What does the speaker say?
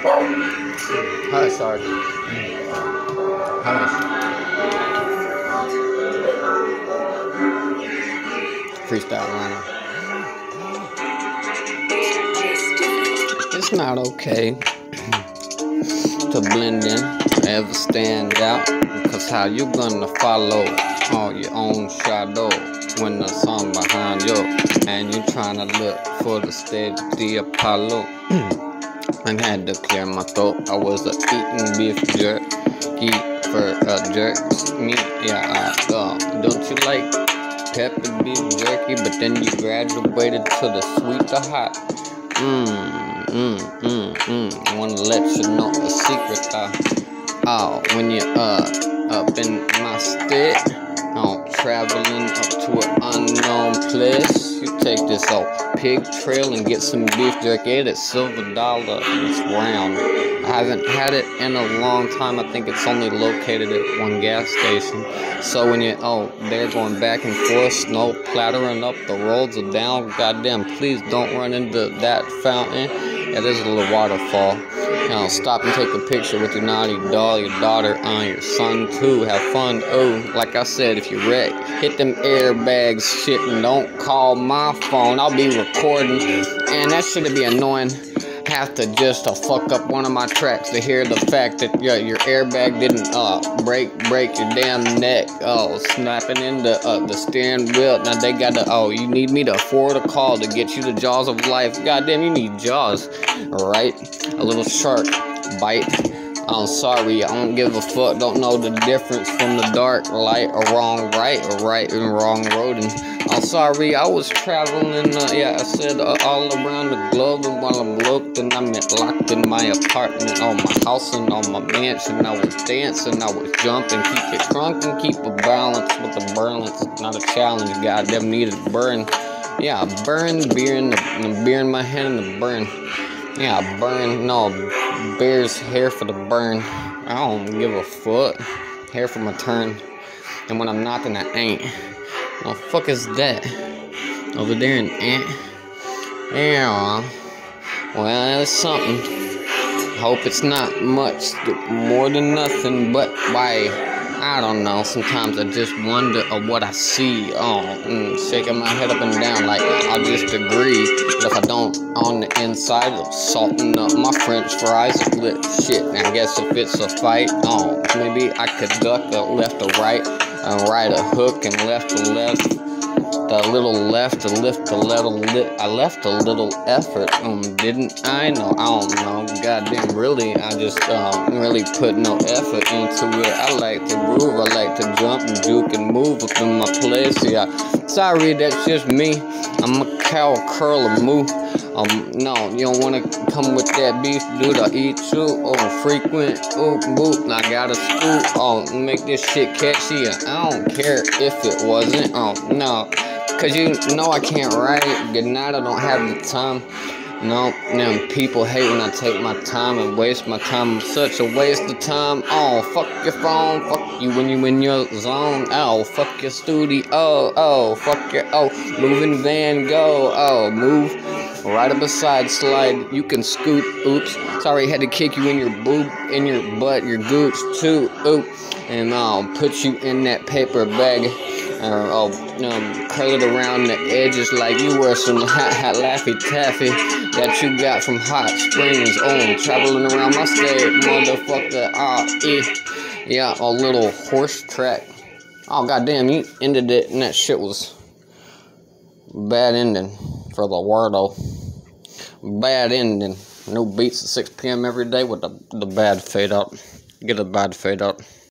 Hush, sorry. Hush. Freestyle Rhino. It's not okay to blend in, ever stand out, because how you gonna follow all your own shadow when the sun behind you and you trying to look for the the Apollo? I had to clear my throat. I was a eating beef jerky for uh, jerks meat. Yeah, uh, uh, don't you like pepper beef jerky? But then you graduated to the sweet to hot. Mmm, mmm, mmm, mmm. I wanna let you know a secret. Uh, oh, when you uh up in my stick, traveling up to an unknown place. You take this old pig trail and get some beef jerky. It's silver dollar. It's round. I haven't had it in a long time. I think it's only located at one gas station. So when you oh they're going back and forth, snow plattering up, the roads are down. Goddamn, please don't run into that fountain. Yeah, there's a little waterfall. You know, stop and take a picture with your naughty doll, your daughter, uh, your son too. Have fun. Oh, like I said, if you wreck, hit them airbags shit and don't call my phone. I'll be recording. And that shit'd be annoying. Have to just to fuck up one of my tracks to hear the fact that your your airbag didn't uh break break your damn neck. Oh, snapping into uh, the steering wheel. Now they gotta oh you need me to afford a call to get you the jaws of life. Goddamn, you need jaws, right? A little shark bite. I'm sorry, I don't give a fuck. Don't know the difference from the dark light or wrong right or right and wrong road. And I'm sorry, I was traveling, uh, yeah, I said uh, all around the globe. And while I'm looking, I'm locked in my apartment, on my house and on my mansion. I was dancing, I was jumping, keep it drunk and keep a balance. with the balance not a challenge. Goddamn, needed to burn. Yeah, I burn beer in the, the beer in my hand and the burn. Yeah, I burn. No, bear's hair for the burn. I don't give a fuck. Hair for my turn. And when I'm knocking, I ain't. What the fuck is that? Over there, an ant? Yeah. Well, that's something. Hope it's not much more than nothing, but by I don't know. Sometimes I just wonder of what I see. Oh, mm, shaking my head up and down like I just agree. But if I don't on the inside, I'm salting up my French fries. Lit shit. I guess if it's a fight, oh, maybe I could duck a left or right, and right a hook and left to left a little left to lift a little li- I left a little effort um didn't I know I don't know goddamn really I just um really put no effort into it I like to groove I like to jump and juke and move up in my place yeah sorry that's just me I'm a cow curl a moo um, no, you don't wanna come with that beef, dude. I eat you. Oh, frequent. Oh, boop. I got a scoop. Oh, make this shit catchy. I don't care if it wasn't. Oh, no. Cause you know I can't write. Good night, I don't have the time. No, now people hate when I take my time and waste my time. I'm such a waste of time. Oh, fuck your phone. Fuck you when you in your zone. Oh, fuck your studio. Oh, oh, fuck your. Oh, moving Van Gogh. Oh, move right up a side slide. You can scoot. Oops. Sorry, had to kick you in your boob, in your butt, your gooch too. Oop. And I'll put you in that paper bag or oh, um, curl it around the edges like you wear some hot, hot Laffy Taffy that you got from Hot Springs. Oh, traveling around my state, motherfucker. Ah, eh. Yeah, a little horse track. Oh, goddamn, you ended it, and that shit was bad ending for the Wardo. Bad ending. No beats at 6 p.m. every day with the, the bad fade out. Get a bad fade out.